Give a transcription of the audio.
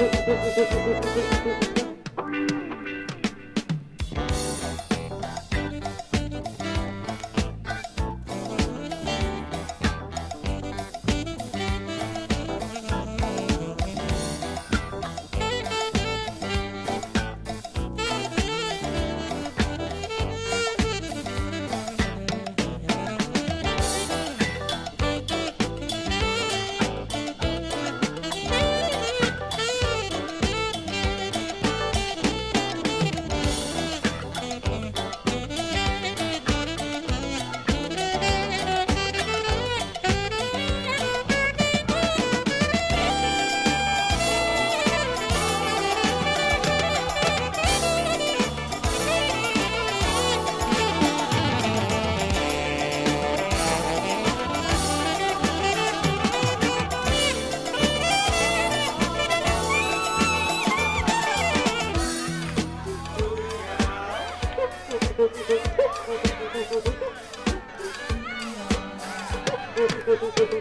Thank you. Thank you.